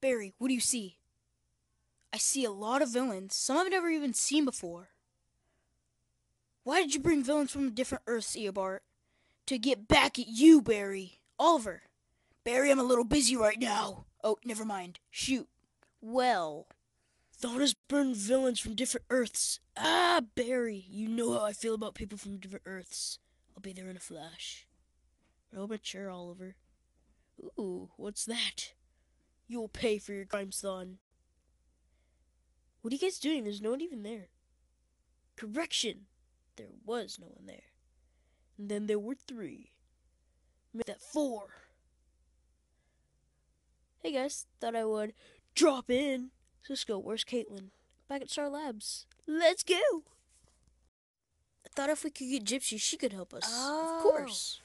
Barry, what do you see? I see a lot of villains, some I've never even seen before. Why did you bring villains from different Earths, Eobard? To get back at you, Barry. Oliver. Barry, I'm a little busy right now. Oh, never mind. Shoot. Well. Thought has burned villains from different Earths. Ah, Barry, you know how I feel about people from different Earths. I'll be there in a flash. Real mature, Oliver. Ooh, what's that? You'll pay for your crimes, son. What are you guys doing? There's no one even there. Correction! There was no one there. And then there were three. Make that four. Hey guys, thought I would drop in. Cisco, where's Caitlin? Back at Star Labs. Let's go! I thought if we could get Gypsy, she could help us. Oh. Of course.